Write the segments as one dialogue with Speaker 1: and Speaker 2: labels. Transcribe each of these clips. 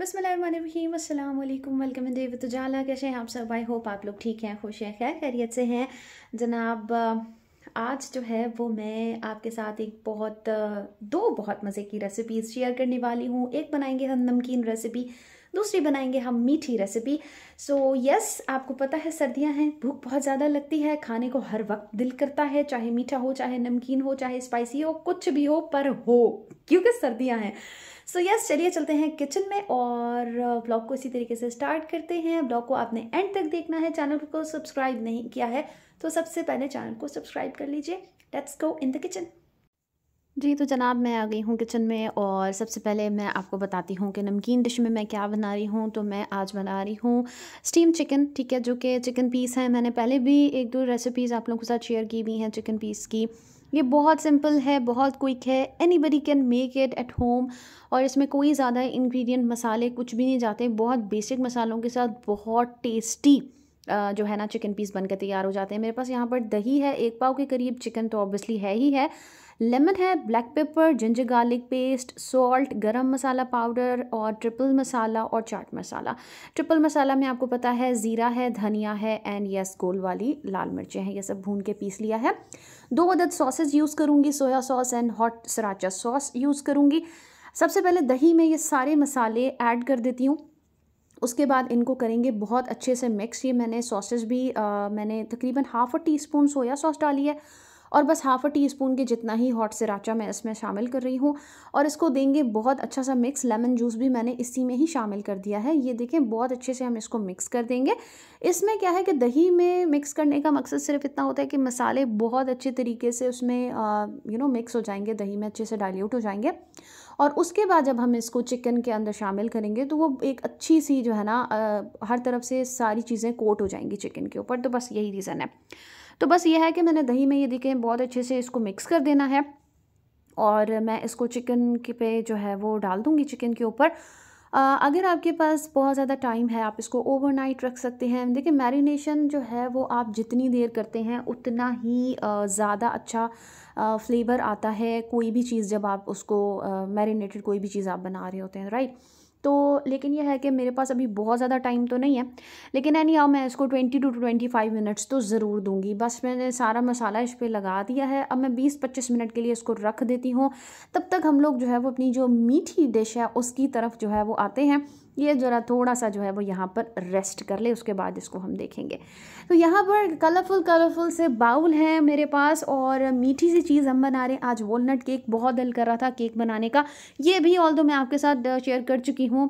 Speaker 1: बसमीम अल्लाम welcome in देव तुजाला। कैसे हैं आप सब? आई होप आप लोग ठीक हैं, खुश हैं, खैर, खैरियत से हैं। जनाब, आज जो है वो मैं आपके साथ एक बहुत, दो बहुत मज़े की रेसिपीज़ शेयर करने वाली हूँ। एक बनाएँगे हम नमकीन रेसिपी दूसरी बनाएँगे हम मीठी recipe so so, yes yes, आपको पता है सर्दियाँ हैं भूख बहुत ज़्यादा लगती है खाने को हर वक्त दिल करता है चाहे मीठा हो चाहे नमकीन हो चाहे स्पाइसी हो कुछ भी हो पर हो क्योंकि सर्दियाँ हैं। सो so, यस yes, चलिए चलते हैं किचन में और ब्लॉग को इसी तरीके से स्टार्ट करते हैं। ब्लॉग को आपने एंड तक देखना है चैनल को सब्सक्राइब नहीं किया है तो सबसे पहले चैनल को सब्सक्राइब कर लीजिए। Let's go in the kitchen जी तो जनाब मैं आ गई हूँ किचन में और सबसे पहले मैं आपको बताती हूँ कि नमकीन डिश में मैं क्या बना रही हूँ। तो मैं आज बना रही हूँ स्टीम चिकन ठीक है, जो कि चिकन पीस है। मैंने पहले भी एक दो रेसिपीज़ आप लोगों के साथ शेयर की हुई हैं चिकन पीस की। ये बहुत सिंपल है, बहुत क्विक है। Anybody can make it at home और इसमें कोई ज़्यादा इंग्रेडिएंट मसाले कुछ भी नहीं जाते। बहुत बेसिक मसालों के साथ बहुत टेस्टी जो है ना चिकन पीस बनकर तैयार हो जाते हैं। मेरे पास यहाँ पर दही है, एक पाव के करीब चिकन तो ऑब्वियसली है ही है। लेमन है black pepper ginger garlic paste salt garam masala powder और ट्रिपल मसाला और चाट मसाला। ट्रिपल मसाला में आपको पता है ज़ीरा है धनिया है एंड यस गोल वाली लाल मिर्चें हैं। ये सब भून के पीस लिया है। दो अदद सॉसेज यूज़ करूँगी soya sauce and hot sriracha sauce use करूँगी। सबसे पहले दही में ये सारे मसाले ऐड कर देती हूँ। उसके बाद इनको करेंगे बहुत अच्छे से मिक्स ये मैंने सॉसेज भी आ, मैंने तकरीबन half a teaspoon soya sauce डाली है। और बस हाफ़ अ टी स्पून के जितना ही हॉट सिराचा मैं इसमें शामिल कर रही हूँ और इसको देंगे बहुत अच्छा सा मिक्स लेमन जूस भी मैंने इसी में ही शामिल कर दिया है। ये देखें, बहुत अच्छे से हम इसको मिक्स कर देंगे। इसमें क्या है कि दही में मिक्स करने का मकसद सिर्फ़ इतना होता है कि मसाले बहुत अच्छे तरीके से उसमें यू नो मिक्स हो जाएँगे, दही में अच्छे से डाइल्यूट हो जाएँगे। और उसके बाद जब हम इसको चिकन के अंदर शामिल करेंगे तो वो एक अच्छी सी जो है ना हर तरफ़ से सारी चीज़ें कोट हो जाएँगी चिकन के ऊपर तो बस यही रीज़न है। तो बस ये है कि मैंने दही में ये देखें बहुत अच्छे से इसको मिक्स कर देना है। और मैं इसको चिकन के पे जो है वो डाल दूँगी चिकन के ऊपर। अगर आपके पास बहुत ज़्यादा टाइम है, आप इसको ओवरनाइट रख सकते हैं। देखिए मैरिनेशन जो है वो आप जितनी देर करते हैं, उतना ही ज़्यादा अच्छा फ्लेवर आता है। कोई भी चीज़ जब आप उसको मैरिनेटेड कोई भी चीज़ आप बना रहे होते हैं राइट तो लेकिन यह है कि मेरे पास अभी बहुत ज़्यादा टाइम तो नहीं है, लेकिन एनी आओ मैं इसको twenty to twenty five minutes तो ज़रूर दूँगी। बस मैंने सारा मसाला इस पर लगा दिया है। अब मैं बीस पच्चीस मिनट के लिए इसको रख देती हूँ। तब तक हम लोग जो है वो अपनी जो मीठी डिश है उसकी तरफ़ जो है वो आते हैं। ये ज़रा थोड़ा सा जो है वो यहाँ पर रेस्ट कर ले, उसके बाद इसको हम देखेंगे। तो यहाँ पर कलरफुल कलरफुल से बाउल हैं मेरे पास और मीठी सी चीज़ हम बना रहे हैं। आज वॉलनट केक बहुत दिल कर रहा था केक बनाने का। ये भी ऑल मैं आपके साथ शेयर कर चुकी हूँ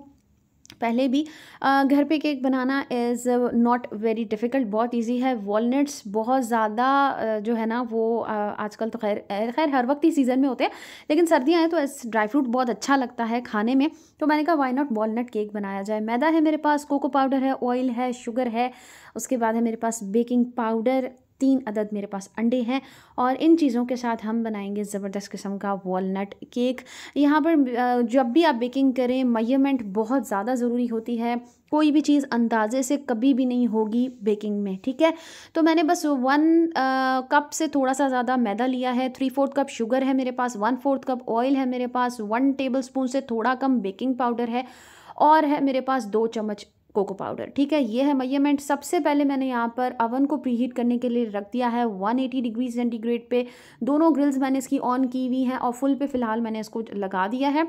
Speaker 1: पहले भी घर पे केक बनाना इज़ नॉट वेरी डिफ़िकल्ट बहुत इजी है। वॉलनट्स बहुत ज़्यादा जो है ना, वो आजकल तो खैर खैर, हर वक्त ही सीज़न में होते हैं, लेकिन सर्दियाँ हैं तो ड्राई फ्रूट बहुत अच्छा लगता है खाने में। तो मैंने कहा वाई नॉट वॉलनट केक बनाया जाए? मैदा है मेरे पास कोको पाउडर है ऑयल है शुगर है, उसके बाद है मेरे पास बेकिंग पाउडर तीन अदद मेरे पास अंडे हैं और इन चीज़ों के साथ हम बनाएँगे ज़बरदस्त किस्म का वॉलनट केक यहाँ पर जब भी आप बेकिंग करें मयरमेंट बहुत ज़्यादा ज़रूरी होती है। कोई भी चीज़ अंदाजे से कभी भी नहीं होगी बेकिंग में, ठीक है? तो मैंने बस वन कप से थोड़ा सा ज़्यादा मैदा लिया है। थ्री फोर्थ कप शुगर है मेरे पास वन फोर्थ कप ऑयल है मेरे पास वन टेबल स्पून से थोड़ा कम बेकिंग पाउडर है और है मेरे पास दो चम्मच कोको पाउडर, ठीक है? ये है मयरमेंट सबसे पहले मैंने यहाँ पर अवन को प्रीहीट करने के लिए रख दिया है 180 डिग्री सेंटीग्रेड पे। दोनों ग्रिल्स मैंने इसकी ऑन की हुई हैं और फुल पे फ़िलहाल मैंने इसको लगा दिया है।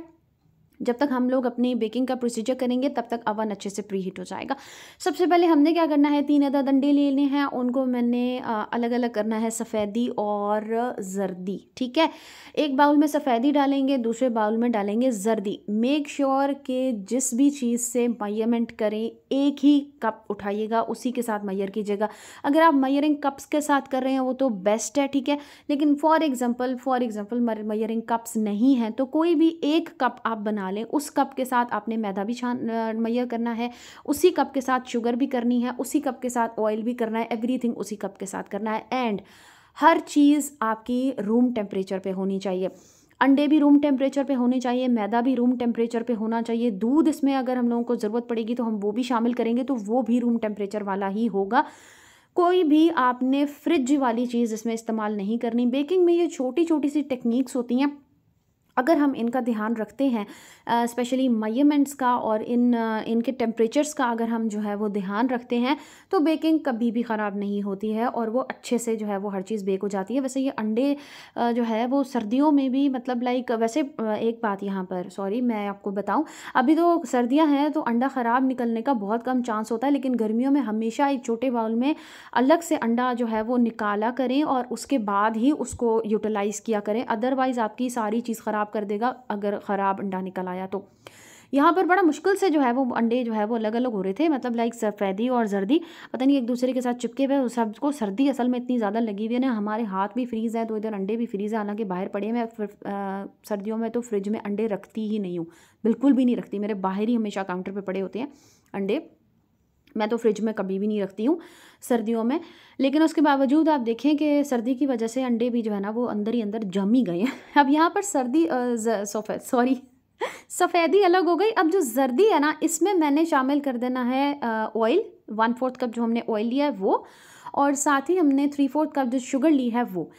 Speaker 1: जब तक हम लोग अपनी बेकिंग का प्रोसीजर करेंगे, तब तक अवन अच्छे से प्री हीट हो जाएगा। सबसे पहले हमने क्या करना है? तीन अदद अंडे लेने हैं। उनको मैंने अलग अलग करना है, सफ़ेदी और जर्दी, ठीक है? एक बाउल में सफ़ेदी डालेंगे, दूसरे बाउल में डालेंगे जर्दी। मेक श्योर के जिस भी चीज़ से मयरमेंट करें, एक ही कप उठाइएगा, उसी के साथ मैयर कीजिएगा। अगर आप मयरिंग कप्स के साथ कर रहे हैं, वो तो बेस्ट है, ठीक है? लेकिन for example for example measuring cups नहीं हैं तो कोई भी एक कप आप बना लें उस कप के साथ आपने मैदा भी छान मैयर करना है, उसी कप के साथ शुगर भी करनी है, उसी कप के साथ ऑयल भी करना है एवरीथिंग उसी कप के साथ करना है एंड हर चीज़ आपकी रूम टेम्परेचर पे होनी चाहिए। अंडे भी रूम टेम्परेचर पे होने चाहिए, मैदा भी रूम टेम्परेचर पे होना चाहिए, दूध इसमें अगर हम लोगों को ज़रूरत पड़ेगी तो हम वो भी शामिल करेंगे तो वो भी रूम टेम्परेचर वाला ही होगा। कोई भी आपने फ्रिज वाली चीज़ इसमें इस्तेमाल नहीं करनी बेकिंग में ये छोटी छोटी सी टेक्निक्स होती हैं अगर हम इनका ध्यान रखते हैं स्पेशली मयमेंट्स का और इन इनके टेम्परेचर्स का अगर हम जो है वो ध्यान रखते हैं तो बेकिंग कभी भी ख़राब नहीं होती है और वो अच्छे से जो है वो हर चीज़ बेक हो जाती है। वैसे ये अंडे जो है वो सर्दियों में भी मतलब लाइक वैसे एक बात यहाँ पर सॉरी मैं आपको बताऊँ, अभी तो सर्दियाँ हैं तो अंडा ख़राब निकलने का बहुत कम चांस होता है, लेकिन गर्मियों में हमेशा एक छोटे बाउल में अलग से अंडा जो है वो निकाला करें और उसके बाद ही उसको यूटिलाइज़ किया करें। अदरवाइज़ आपकी सारी चीज़ ख़राब कर देगा अगर ख़राब अंडा निकल आया तो। यहाँ पर बड़ा मुश्किल से जो है वो अंडे जो है वो अलग अलग हो रहे थे मतलब लाइक सफ़ेदी और जर्दी। पता नहीं एक दूसरे के साथ चिपके हुए सबको सर्दी असल में इतनी ज़्यादा लगी हुई है ना, हमारे हाथ भी फ्रीज़ है तो इधर अंडे भी फ्रीज़ है, हालाँकि बाहर पड़े मैं सर्दियों में तो फ्रिज में अंडे रखती ही नहीं हूँ, बिल्कुल भी नहीं रखती, मेरे बाहर ही हमेशा काउंटर पर पड़े होते हैं अंडे। मैं तो फ्रिज में कभी भी नहीं रखती हूँ सर्दियों में। लेकिन उसके बावजूद आप देखें कि सर्दी की वजह से अंडे भी जो है ना, वो अंदर ही अंदर जम ही गए हैं। अब यहाँ पर सर्दी सॉरी, सफ़ेदी अलग हो गई। अब जो जर्दी है ना, इसमें मैंने शामिल कर देना है ऑयल वन फोर्थ कप जो हमने ऑयल लिया है वो, और साथ ही हमने थ्री फोर्थ कप जो शुगर ली है वो।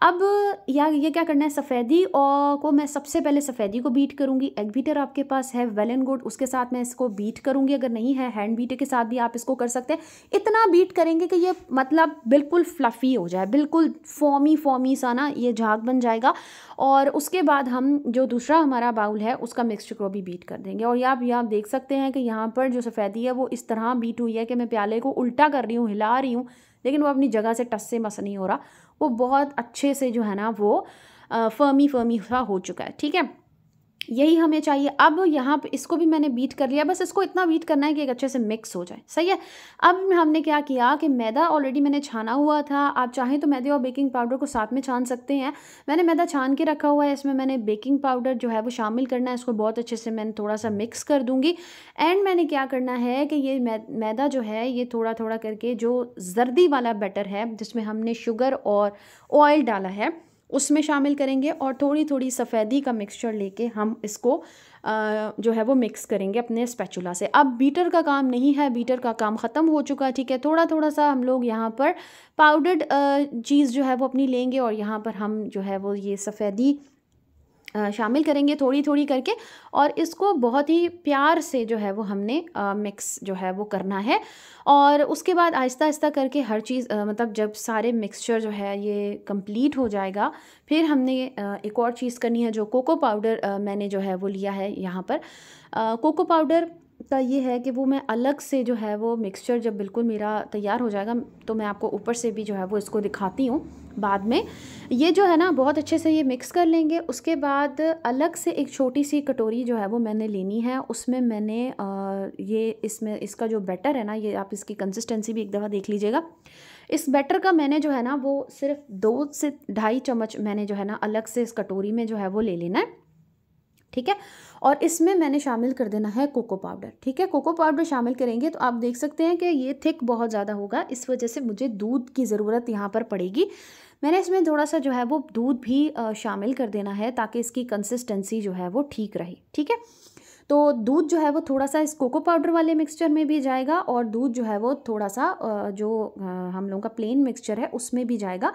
Speaker 1: अब या ये क्या करना है? सफ़ेदी और को मैं सबसे पहले सफ़ेदी को बीट करूँगी। एग बीटर आपके पास है वेल एंड गुड उसके साथ मैं इसको बीट करूँगी। अगर नहीं है हैंड बीटर के साथ भी आप इसको कर सकते हैं। इतना बीट करेंगे कि ये मतलब बिल्कुल फ्लफ़ी हो जाए, बिल्कुल फॉमी फॉमी सा ना ये झाग बन जाएगा। और उसके बाद हम जो दूसरा हमारा बाउल है, उसका मिक्सचर को भी बीट कर देंगे। और ये आप यहाँ देख सकते हैं कि यहाँ पर जो सफ़ेदी है, वो इस तरह बीट हुई है कि मैं प्याले को उल्टा कर रही हूँ, हिला रही हूँ। लेकिन वो अपनी जगह से टस से मस नहीं हो रहा। वो बहुत अच्छे से जो है ना वो फर्मी फर्मी सा हो चुका है, ठीक है? यही हमें चाहिए। अब यहाँ पे इसको भी मैंने बीट कर लिया। बस इसको इतना बीट करना है कि एक अच्छे से मिक्स हो जाए। सही है? अब हमने क्या किया कि मैदा ऑलरेडी मैंने छाना हुआ था। आप चाहें तो मैदे और बेकिंग पाउडर को साथ में छान सकते हैं। मैंने मैदा छान के रखा हुआ है। इसमें मैंने बेकिंग पाउडर जो है वो शामिल करना है। इसको बहुत अच्छे से मैंने थोड़ा सा मिक्स कर दूँगी। एंड मैंने क्या करना है कि ये मैदा जो है, ये थोड़ा थोड़ा करके जो जर्दी वाला बैटर है, जिसमें हमने शुगर और ऑयल डाला है उसमें शामिल करेंगे और थोड़ी थोड़ी सफ़ेदी का मिक्सचर लेके हम इसको जो है वो मिक्स करेंगे अपने स्पैचुला से। अब बीटर का काम नहीं है बीटर का काम ख़त्म हो चुका है, ठीक है? थोड़ा थोड़ा सा हम लोग यहाँ पर पाउडर्ड चीज़ जो है वो अपनी लेंगे और यहाँ पर हम जो है वो ये सफ़ेदी शामिल करेंगे थोड़ी थोड़ी करके और इसको बहुत ही प्यार से जो है वो हमने मिक्स जो है वो करना है। और उसके बाद आहिस्ता आहिस्ता करके हर चीज़ मतलब जब सारे मिक्सचर जो है ये कंप्लीट हो जाएगा, फिर हमने एक और चीज़ करनी है जो कोको पाउडर मैंने जो है वो लिया है यहाँ पर। कोको पाउडर का ये है कि वो मैं अलग से जो है वो मिक्सचर जब बिल्कुल मेरा तैयार हो जाएगा तो मैं आपको ऊपर से भी जो है वो इसको दिखाती हूँ बाद में। ये जो है ना, बहुत अच्छे से ये मिक्स कर लेंगे। उसके बाद अलग से एक छोटी सी कटोरी जो है वो मैंने लेनी है। उसमें मैंने ये इसमें इसका जो बैटर है ना, ये आप इसकी कंसिस्टेंसी भी एक दफ़ा देख लीजिएगा। इस बैटर का मैंने जो है ना, वो सिर्फ़ दो से ढाई चम्मच मैंने जो है ना, अलग से इस कटोरी में जो है वो ले लेना है। ठीक है? और इसमें मैंने शामिल कर देना है कोको पाउडर, ठीक है? कोको पाउडर शामिल करेंगे तो आप देख सकते हैं कि ये थिक बहुत ज़्यादा होगा, इस वजह से मुझे दूध की ज़रूरत यहाँ पर पड़ेगी। मैंने इसमें थोड़ा सा जो है वो दूध भी शामिल कर देना है ताकि इसकी कंसिस्टेंसी जो है वो ठीक रहे, ठीक है? तो दूध जो है वो थोड़ा सा इस कोको पाउडर वाले मिक्सचर में भी जाएगा और दूध जो है वो थोड़ा सा जो हम लोगों का प्लेन मिक्सचर है उसमें भी जाएगा।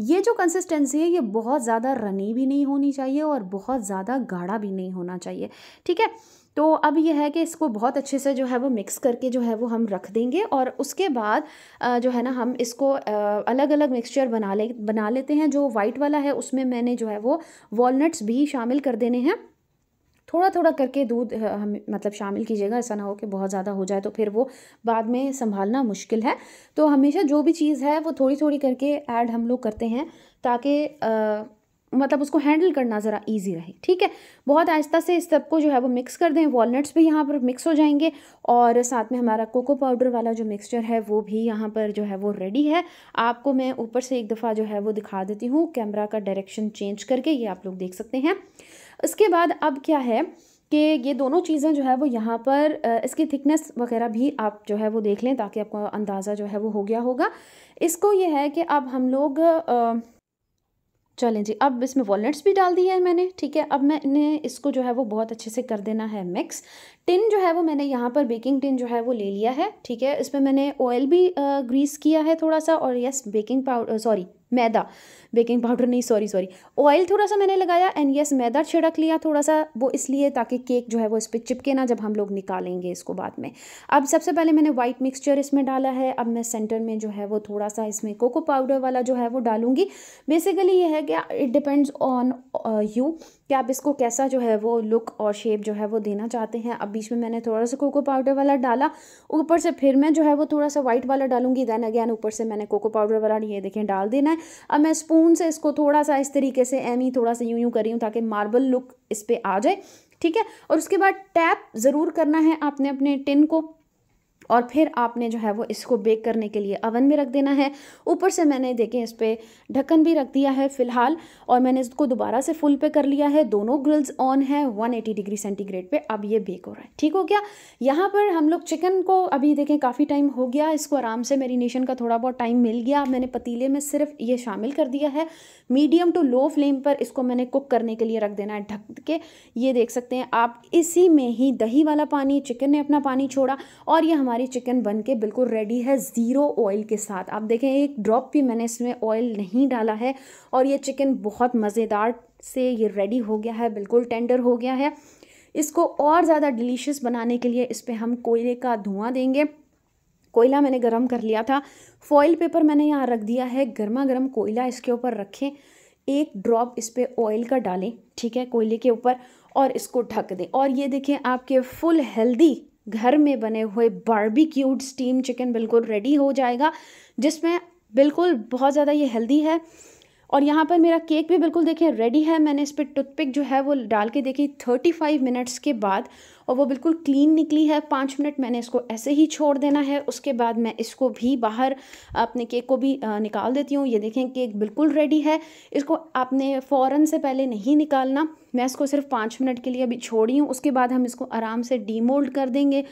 Speaker 1: ये जो कंसिस्टेंसी है ये बहुत ज़्यादा रनी भी नहीं होनी चाहिए और बहुत ज़्यादा गाढ़ा भी नहीं होना चाहिए, ठीक है? तो अब यह है कि इसको बहुत अच्छे से जो है वो मिक्स करके जो है वो हम रख देंगे और उसके बाद जो है ना हम इसको अलग अलग मिक्सचर बना ले, बना लेते हैं। जो वाइट वाला है उसमें मैंने जो है वो वॉलनट्स भी शामिल कर देने हैं। थोड़ा थोड़ा करके दूध हम मतलब शामिल कीजिएगा, ऐसा ना हो कि बहुत ज़्यादा हो जाए तो फिर वो बाद में संभालना मुश्किल है। तो हमेशा जो भी चीज़ है, वो थोड़ी थोड़ी करके ऐड हम लोग करते हैं ताकि मतलब उसको हैंडल करना ज़रा इजी रहे, ठीक है? बहुत आहिस्ता से इस सबको जो है वो मिक्स कर दें। वॉलनट्स भी यहाँ पर मिक्स हो जाएँगे और साथ में हमारा कोको पाउडर वाला जो मिक्सचर है, वो भी यहाँ पर जो है वो रेडी है। आपको मैं ऊपर से एक दफ़ा जो है वो दिखा देती हूँ। कैमरा का डायरेक्शन चेंज करके ये आप लोग देख सकते हैं। इसके बाद अब क्या है कि ये दोनों चीज़ें जो है वो यहाँ पर इसकी थिकनेस वगैरह भी आप जो है वो देख लें ताकि आपको अंदाज़ा जो है वो हो गया होगा। इसको ये है कि अब हम लोग चलें जी, अब इसमें वॉलट्स भी डाल दिए हैं मैंने, ठीक है, अब मैंने इसको जो है वो बहुत अच्छे से कर देना है मिक्स टिन जो है वो मैंने यहाँ पर बेकिंग टिन जो है वो ले लिया है, ठीक है, इसमें मैंने ऑयल भी ग्रीस किया है थोड़ा सा और यस बेकिंग पाउडर सॉरी मैदा बेकिंग पाउडर नहीं सॉरी सॉरी ऑयल थोड़ा सा मैंने लगाया एंड यस मैदा छिड़क लिया थोड़ा सा वो इसलिए ताकि केक जो है वो इस पर चिपके ना जब हम लोग निकालेंगे इसको बाद में. अब सबसे पहले मैंने वाइट मिक्सचर इसमें डाला है, अब मैं सेंटर में जो है वो थोड़ा सा इसमें कोको पाउडर वाला जो है वो डालूँगी. बेसिकली ये है कि इट डिपेंड्स ऑन यू कि आप इसको कैसा जो है वो लुक और शेप जो है वो देना चाहते हैं। अब बीच में मैंने थोड़ा सा कोको पाउडर वाला डाला। ऊपर से फिर मैं जो है वो थोड़ा सा वाइट वाला डालूँगी। देन अगैन ऊपर से मैंने कोको पाउडर वाला ये देखें डाल देना है। अब मैं स्पून से इसको थोड़ा सा इस तरीके से एम ही थोड़ा सा यूँ यूँ कर रही हूँ ताकि मार्बल लुक इस पर आ जाए। ठीक है? और उसके बाद टैप ज़रूर करना है आपने अपने टिन को। और फिर आपने जो है वो इसको बेक करने के लिए अवन में रख देना है। ऊपर से मैंने देखें इस पर ढक्कन भी रख दिया है फ़िलहाल और मैंने इसको दोबारा से फुल पे कर लिया है। दोनों ग्रिल्स ऑन है 180 डिग्री सेंटीग्रेड पे। अब ये बेक हो रहा है। ठीक हो गया? यहाँ पर हम लोग चिकन को अभी देखें काफ़ी टाइम हो गया। इसको आराम से मेरीनेशन का थोड़ा बहुत टाइम मिल गया। मैंने पतीले में सिर्फ़ ये शामिल कर दिया है। मीडियम टू लो फ्लेम पर इसको मैंने कुक करने के लिए रख देना है ढक के। ये देख सकते हैं आप, इसी में ही दही वाला पानी चिकन ने अपना पानी छोड़ा और ये चिकन बन के बिल्कुल रेडी है ज़ीरो ऑयल के साथ। आप देखें, एक ड्रॉप भी मैंने इसमें ऑयल नहीं डाला है और ये चिकन बहुत मज़ेदार से ये रेडी हो गया है, बिल्कुल टेंडर हो गया है। इसको और ज़्यादा डिलीशियस बनाने के लिए इस पर हम कोयले का धुआँ देंगे। कोयला मैंने गर्म कर लिया था। फॉइल पेपर मैंने यहाँ रख दिया है। गर्मा गर्म कोयला इसके ऊपर रखें। एक ड्रॉप इस पर ऑयल का डालें, ठीक है, कोयले के ऊपर और इसको ढक दें। और ये देखें, आपके फुल हेल्दी घर में बने हुए बारबेक्यूड स्टीम चिकन बिल्कुल रेडी हो जाएगा, जिसमें बिल्कुल बहुत ज़्यादा ये हेल्दी है। और यहाँ पर मेरा केक भी बिल्कुल देखें रेडी है। मैंने इस पर टूथपिक जो है वो डाल के देखी थर्टी फाइव मिनट्स के बाद और वो बिल्कुल क्लीन निकली है। पाँच मिनट मैंने इसको ऐसे ही छोड़ देना है। उसके बाद मैं इसको भी बाहर अपने केक को भी निकाल देती हूँ। ये देखें केक बिल्कुल रेडी है। इसको आपने फ़ौरन से पहले नहीं निकालना। मैं इसको सिर्फ़ पाँच मिनट के लिए अभी छोड़ी हूँ। उसके बाद हम इसको आराम से डीमोल्ड कर देंगे।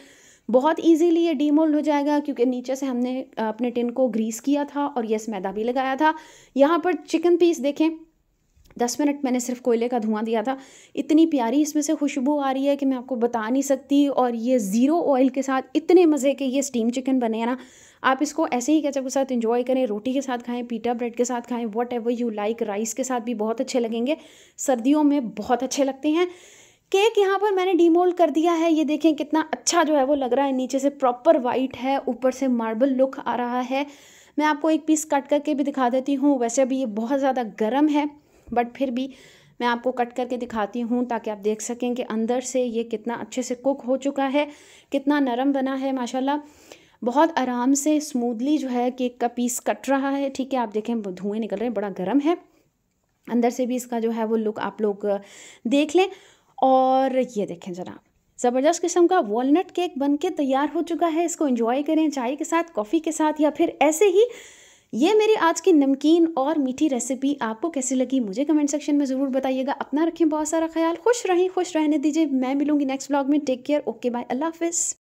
Speaker 1: बहुत इजीली ये डीमोल्ड हो जाएगा क्योंकि नीचे से हमने अपने टिन को ग्रीस किया था और यस मैदा भी लगाया था। यहाँ पर चिकन पीस देखें। दस मिनट मैंने सिर्फ़ कोयले का धुआँ दिया था। इतनी प्यारी इसमें से खुशबू आ रही है कि मैं आपको बता नहीं सकती और ये ज़ीरो ऑयल के साथ इतने मज़े के ये स्टीम चिकन बने हैं ना। आप इसको ऐसे ही केचप के साथ इंजॉय करें, रोटी के साथ खाएँ पीटा ब्रेड के साथ खाएँ whatever you like rice के साथ भी बहुत अच्छे लगेंगे। सर्दियों में बहुत अच्छे लगते हैं। केक यहाँ पर मैंने डीमोल्ड कर दिया है। ये देखें कितना अच्छा जो है वो लग रहा है। नीचे से प्रॉपर वाइट है, ऊपर से मार्बल लुक आ रहा है। मैं आपको एक पीस कट करके भी दिखा देती हूँ। वैसे भी ये बहुत ज़्यादा गर्म है, बट फिर भी मैं आपको कट करके दिखाती हूँ ताकि आप देख सकें कि अंदर से ये कितना अच्छे से कुक हो चुका है, कितना नरम बना है, माशाल्लाह। बहुत आराम से स्मूथली जो है केक का पीस कट रहा है। ठीक है, आप देखें धुएँ निकल रहे हैं, बड़ा गर्म है। अंदर से भी इसका जो है वो लुक आप लोग देख लें। और ये देखें जनाब ज़बरदस्त किस्म का वॉलनट केक बन के तैयार हो चुका है। इसको इंजॉय करें चाय के साथ कॉफ़ी के साथ या फिर ऐसे ही। ये मेरी आज की नमकीन और मीठी रेसिपी आपको कैसी लगी मुझे कमेंट सेक्शन में ज़रूर बताइएगा। अपना रखें बहुत सारा ख्याल। खुश रहें, खुश रहने दीजिए। मैं मिलूँगी नेक्स्ट ब्लॉग में। टेक केयर ओके बाय अल्लाह हाफिज़।